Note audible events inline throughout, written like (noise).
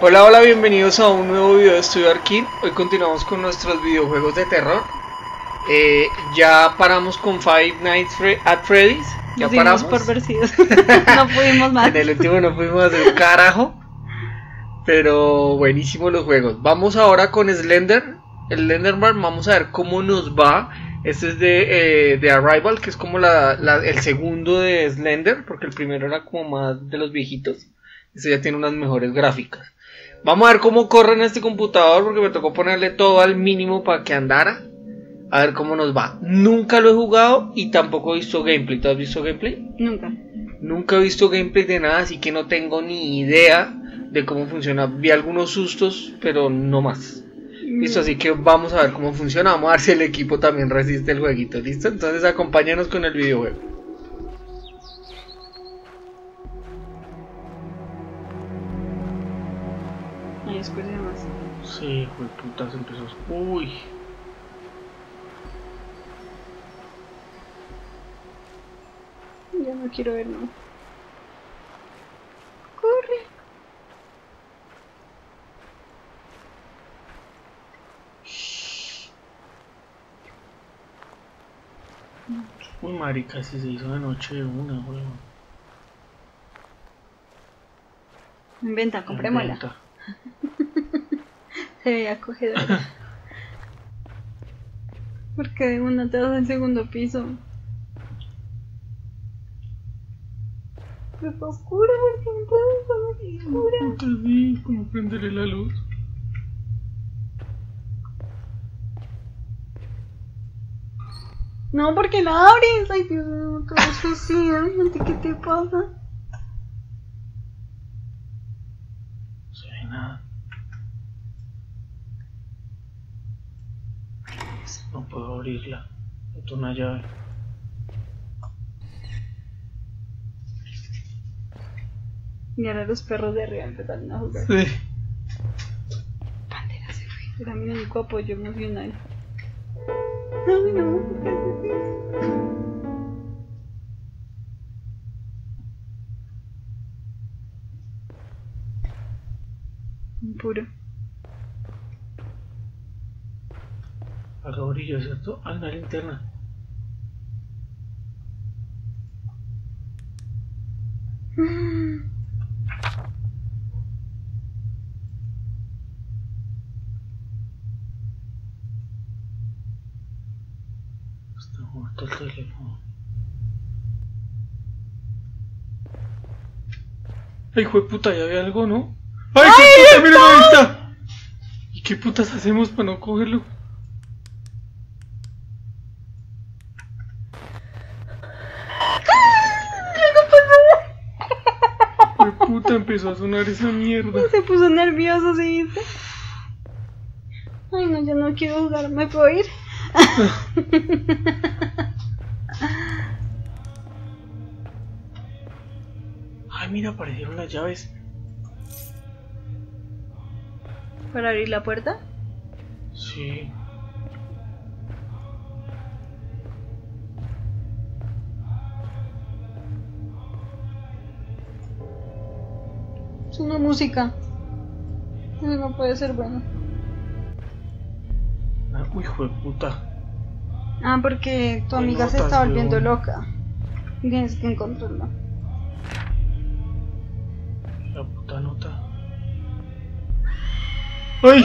Hola, hola, bienvenidos a un nuevo video de Estudio Arkin. Hoy continuamos con nuestros videojuegos de terror. Eh, ya paramos con Five Nights at Freddy's. Ya Nos paramos. por vencidos. (laughs) no pudimos más. En el último no pudimos hacer un carajo. Pero buenísimos los juegos. Vamos ahora con Slender. El Slenderman, vamos a ver cómo nos va. Este es de, eh, de Arrival, que es como la, la- el segundo de Slender, porque el primero era como más de los viejitos. Este ya tiene unas mejores gráficas. Vamos a ver cómo corre en este computador, porque me tocó ponerle todo al mínimo para que andara. A ver cómo nos va. Nunca lo he jugado y tampoco he visto gameplay. ¿Tú has visto gameplay? Nunca. Nunca he visto gameplay de nada, así que no tengo ni idea de cómo funciona. Vi algunos sustos, pero no más. Listo, así que vamos a ver cómo funciona. Vamos a ver si el equipo también resiste el jueguito. ¿Listo? Entonces acompáñanos con el videojuego. Sí, hijo de putas, empezó. Uy. Ya no quiero ver nada. Corre. Uy, marica, si se hizo de noche de una, weón. Inventa, comprémosla. (laughs) Se ve acogedora. Porque de una te vas al segundo piso. Pero está oscura, porque no puedo estar oscura. Puta, sí, ¿cómo prenderé la luz? No, porque la abres. Ay, Dios mío, todo. Gente, ¿qué te pasa? No se ve nada. No puedo abrirla. Necesito una llave. Y ahora los perros de arriba empezaron a jugar. Sí. Pantera se fue. Era mi único apoyo emocional. Ay, no. Puro. Acá brillo, ¿cierto? Ah, una linterna. Está muerto el teléfono. Ay, hijo de puta, ya había algo, ¿no? ¡Ay, qué puta, mira ahí está! ¿Y qué putas hacemos para no cogerlo? ¡Qué puta empezó a sonar esa mierda! Se puso nervioso, ¿sí viste? Ay, no, yo no quiero jugar. ¿Me puedo ir? (laughs) Ay, mira, aparecieron las llaves. ¿Para abrir la puerta? Sí. Es una música. Eso no puede ser bueno. Ah, uy, hijo de puta. Ah, porque tu amiga se está volviendo loca. Tienes que encontrarla. La puta nota. ¡Ay!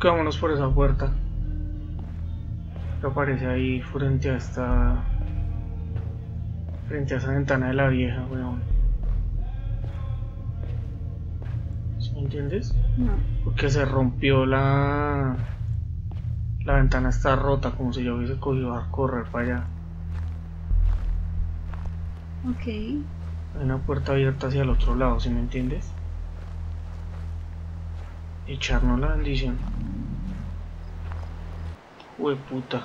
Que vámonos por esa puerta. Que aparece ahí frente a esta. Frente a esa ventana de la vieja, weón. ¿Sí me entiendes? No. Porque se rompió la. La ventana está rota, como si yo hubiese cogido a correr para allá. Ok. Hay una puerta abierta hacia el otro lado, ¿sí me entiendes? Echarnos la bendición. Hue puta.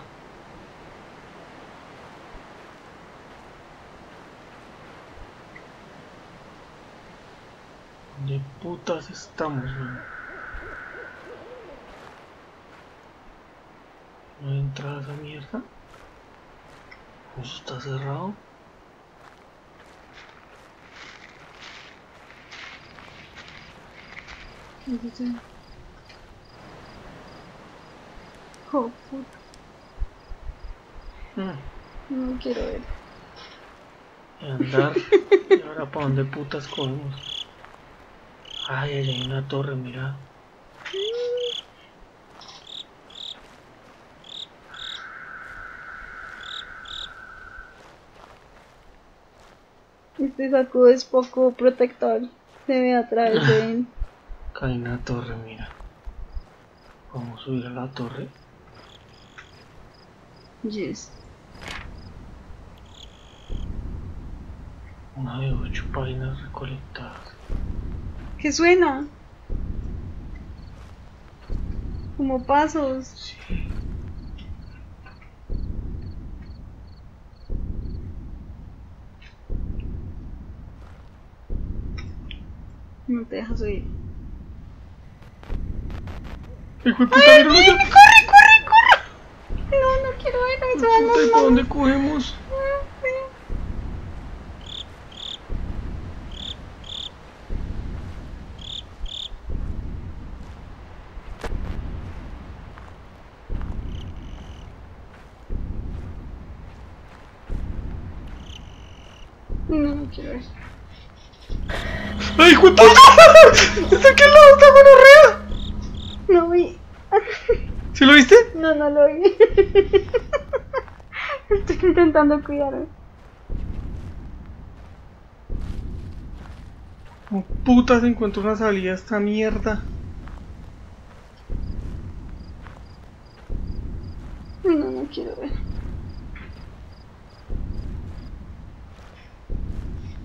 ¿Dónde putas estamos? ¿No hay entrada a esa mierda? ¿Eso está cerrado? Entonces... Oh, puta. Mm, No quiero ver. y andar. ¿Y ahora para dónde putas cogemos? Ay, hay una torre, mira. Este saco es poco protector. Se ve a través de él. Hay una torre, mira. Vamos a subir a la torre. Yes. Una de ocho páginas recolectadas. ¿Qué suena? Como pasos. Sí. No te dejas oír. ¡Hijo de puta, míralo allá! ¡Corre, corre, corre! No, no quiero. Puta, ¿y Vamos, ¿Para dónde cogemos? No, no quiero ver. ¡Ay, hijo de puta! ¿Está aquí al lado? ¡Está gonorrea! No vi. ¿Sí lo viste? No, no lo vi. (laughs) Estoy intentando cuidarme. Puta se encuentra una salida a esta mierda. No, no quiero ver.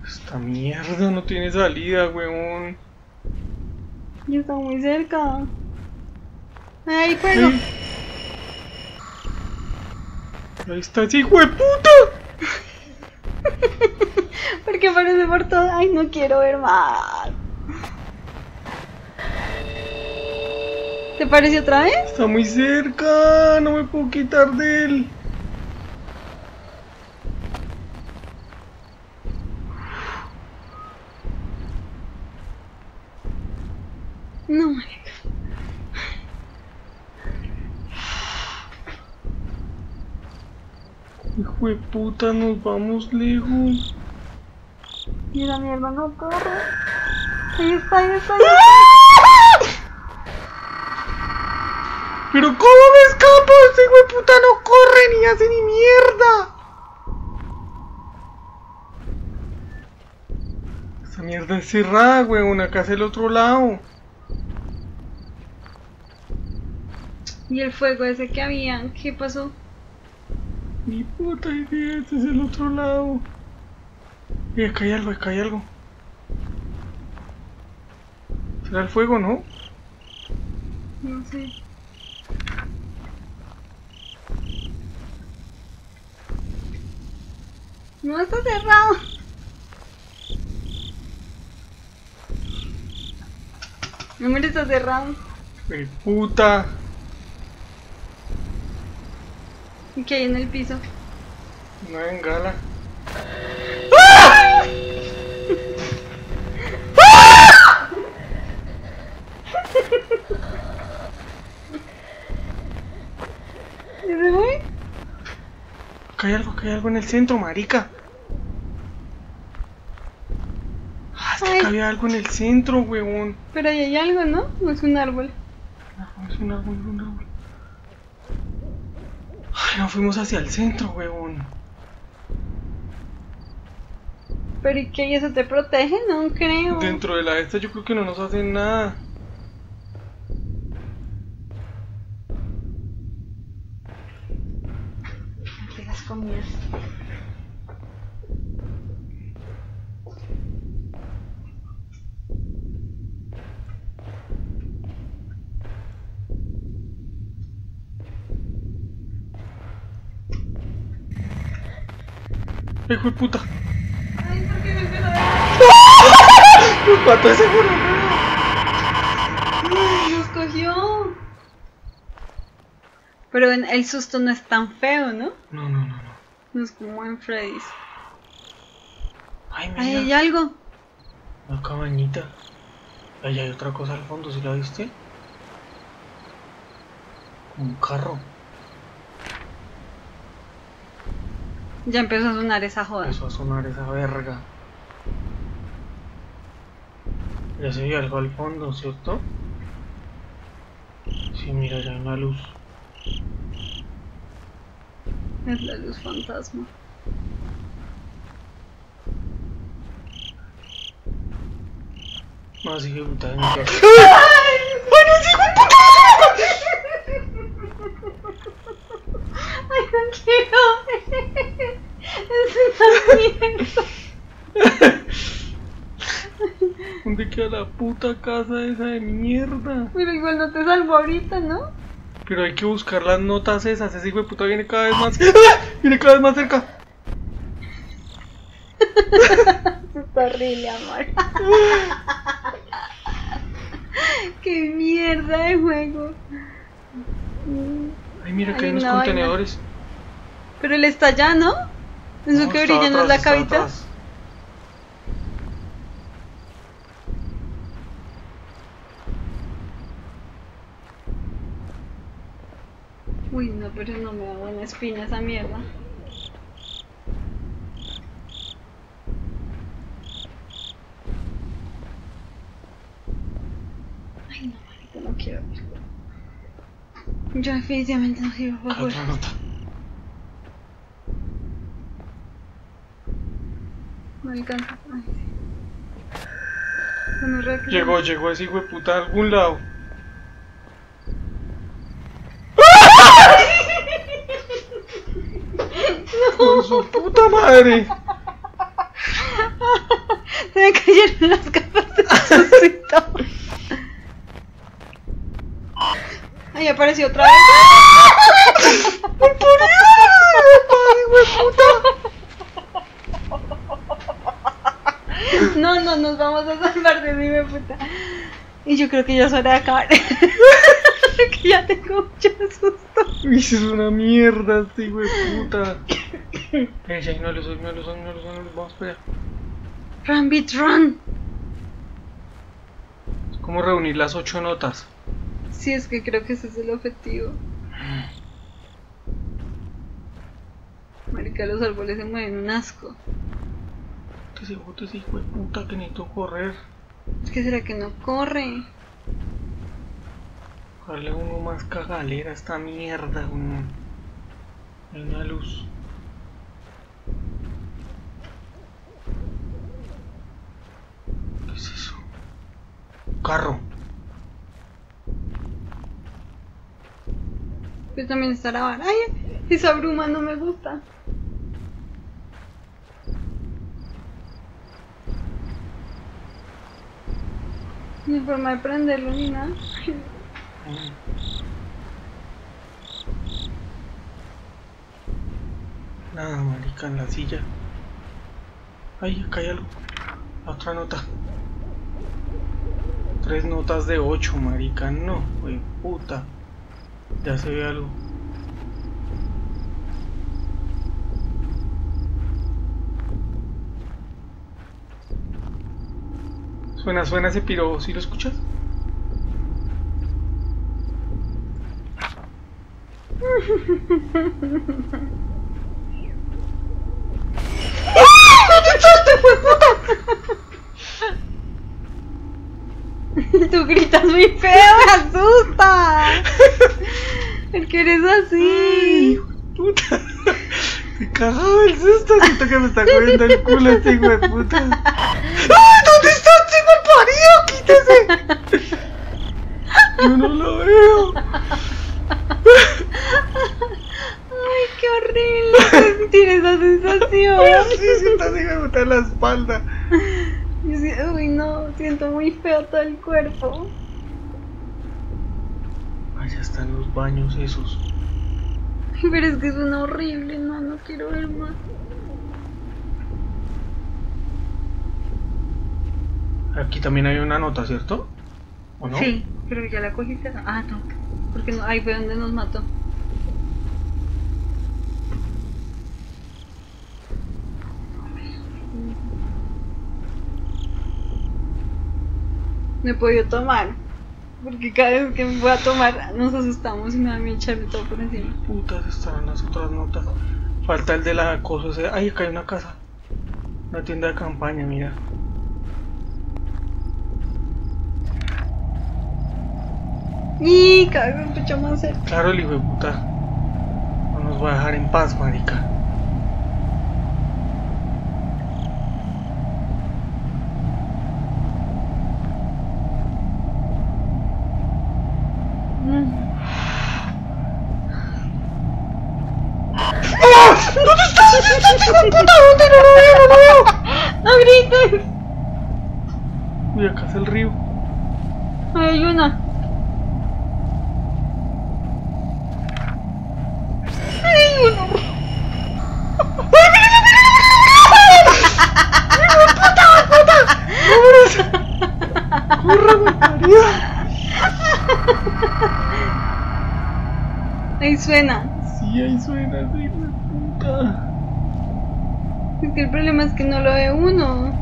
Esta mierda no tiene salida, weón. Ya está muy cerca. ¡Ay! Ay. Ahí está ese hijo de puta. (laughs) Porque aparece por todo. Ay, no quiero ver más. ¿Te parece otra vez? Está muy cerca, no me puedo quitar de él. No, marica. Hijo de puta, nos vamos lejos. Y la mierda no corre. Ahí está, ahí está, ahí Pero ¿cómo me escapo? Ese hijo de puta no corre ni hace ni mierda. Esta mierda es cerrada, weón. Acá es el otro lado. Y el fuego ese que había, ¿qué pasó? Mi puta idea, este es el otro lado. Y acá hay algo, acá hay algo. ¿Será el fuego, no? No sé. No está cerrado. No me está cerrado. ¡Mi puta! ¿Y qué hay en el piso? Una bengala. ¿Y se fue? Acá hay algo, acá hay algo en el centro, marica. Ah, es que acá había algo en el centro, weón. Pero ahí hay algo, ¿no? No es un árbol. No, es un árbol, es un árbol. Ay, no fuimos hacia el centro, weón. Pero ¿y qué? ¿Y eso te protege? No creo. Dentro de la esta yo creo que no nos hacen nada. Te las comías. Hijo de puta. Ay, ¿por qué me ver? Nos (laughs) mató ese weón. yo. Pero en- el susto no es tan feo, ¿no? No, no, no, no. No es como en Freddy's. Ay, Ahí hay mira. algo. Una cabañita. Ahí hay otra cosa al fondo, ¿sí la viste? Un carro. Ya empezó a sonar esa joda. Empezó a sonar esa verga. Ya se ve algo al fondo, ¿cierto? Sí, mira, ya hay una luz. Es la luz fantasma. Que puta de mi casa. Ay, no quiero. Es una mierda. ¿Dónde queda la puta casa esa de mierda? Pero igual no te salvo ahorita, ¿no? Pero hay que buscar las notas esas. Ese hijo de puta viene cada vez más. ¡Ah! Viene cada vez más cerca. (laughs) Es horrible, amor. (laughs) Qué mierda de juego. Ay, mira que Hay hay unos vaina. contenedores. Pero él está allá, ¿no? Eso No, que brilla no es la cabita. atrás. Uy, no, pero no me da buena espina esa mierda. Ay, no, marica, no quiero ver. Yo definitivamente no quiero jugar. otra nota. No alcanza. Ay, sí. Bueno, Llegó, llegó ese hijo de puta a algún lado. ¡Con su puta madre! (laughs) Se me cayeron las gafas de susito. Ay, apareció otra vez. No, no, nos vamos a salvar de mí, me puta. Y yo creo que ya es hora de acabar. (laughs) que ya tengo mucho susto. Es una mierda, este hijo de puta. Luz. Vamos para allá. Run, bitch, run. ¿Cómo reunir las ocho notas? Sí, es que creo que ese es el objetivo. Marica, los árboles se mueven un asco. ¿Qué se puta ese hijo de puta que necesito correr? Es que será que no corre. Darle uno más cagalera a esta mierda, uno. Hay una luz. ¿Qué es eso? Carro. Pues también está la vara. Ay, esa bruma no me gusta. Ni forma de prenderlo ni nada. Nada, marica, en la silla. Ay, acá hay algo. Otra nota. Tres notas de ocho, marica. No, wey, puta. Ya se ve algo. Suena, suena ese piro, ¿sí lo escuchas? (laughs) Tú gritas muy feo, me asusta. (laughs) ¿Por qué eres así? Puta. Se cagaba el susto, siento que me está comiendo el culo este hijo de puta. ¡Ay, ¿dónde chico el parido? ¡Quítese! Yo no lo veo. Ay, qué horrible sentir esa sensación. Sí, siento así me en la espalda. Yo sí- no, siento muy feo todo el cuerpo. Allá están los baños esos. Pero es que suena horrible, no, no quiero ver más. Aquí también hay una nota, ¿cierto? ¿O no? Sí, Pero ya la cogiste. Ah, no. Porque no, ahí fue donde nos mató. No he podido tomar. Porque cada vez que me voy a tomar nos asustamos y me da miedo echarme todo por encima. Putas, están las otras notas. Falta el de la cosa. o sea, Ay, acá hay una casa. Una tienda de campaña, mira. Y cada vez me escucho más cerca. Claro, el hijo de puta. No nos va a dejar en paz, marica. Mm. ¿Dónde está? ¿Dónde está este hijo de puta? ¿Dónde? No lo veo, no lo veo. ¡No grites! Uy, acá es el río. Hay una. Hay uno. ¡Corre, María! Ahí suena. Sí, ahí suena puta. Es que el problema es que no lo ve uno.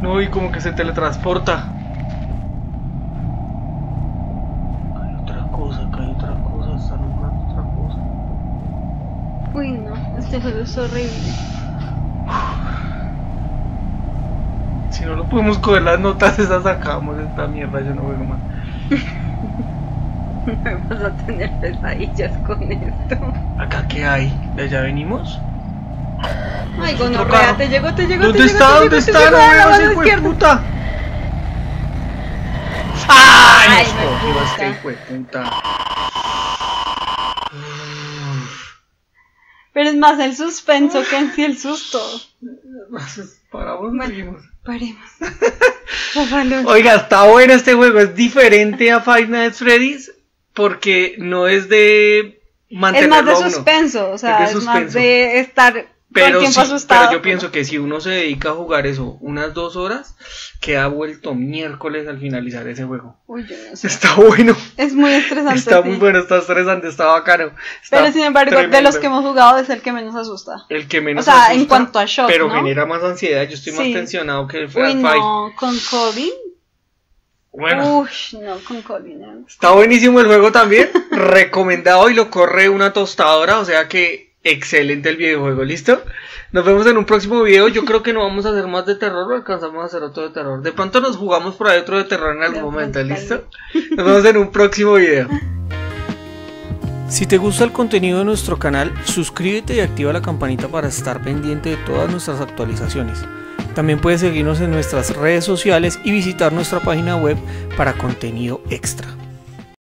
No, y como que se teletransporta. Acá hay otra cosa, acá hay otra cosa, están jugando otra cosa. Uy, no. Este juego es horrible. Si no lo podemos coger las notas, esas sacamos esta mierda, yo no juego más. (laughs) Vas a tener pesadillas con esto. ¿Acá qué hay? ¿De allá venimos? Ay, gonorrea, te llegó, te llegó, ¿Dónde te está? llegó, ¿Dónde te está? llegó, No te llegó, veo a la ese puta. ¡Ay! Ay, me cogió gusta. este hijo de puta. Pero es más el suspenso que en sí el susto. (laughs) Paramos, Bueno. seguimos. Paremos. (laughs) Oiga, está bueno este juego. Es diferente a Five Nights Freddy's porque no es de Es mantenerlo más de uno. suspenso, o sea, Es de es, más de estar Pero, sí, yo pienso que si uno se dedica a jugar eso unas dos horas, queda vuelto miércoles al finalizar ese juego. Uy, yo no sé. Está bueno, Es muy estresante. está sí. muy bueno, está estresante, está bacano. está Pero sin embargo, de los que hemos jugado es el que menos asusta. El que menos O sea, asusta, en cuanto a shock, Pero ¿no? genera más ansiedad, yo estoy más Sí. tensionado que el Uy, no, con Colin. Bueno. Uy, no, con Colin. no. Está buenísimo el juego también. (laughs) recomendado y lo corre una tostadora. O sea que excelente el videojuego. ¿Listo? Nos vemos en un próximo video. Yo creo que no vamos a hacer más de terror. O alcanzamos a hacer otro de terror. De pronto nos jugamos por ahí otro de terror en algún momento. ¿Listo? Nos vemos en un próximo video. (laughs) Si te gusta el contenido de nuestro canal, suscríbete y activa la campanita para estar pendiente de todas nuestras actualizaciones. También puedes seguirnos en nuestras redes sociales y visitar nuestra página web para contenido extra.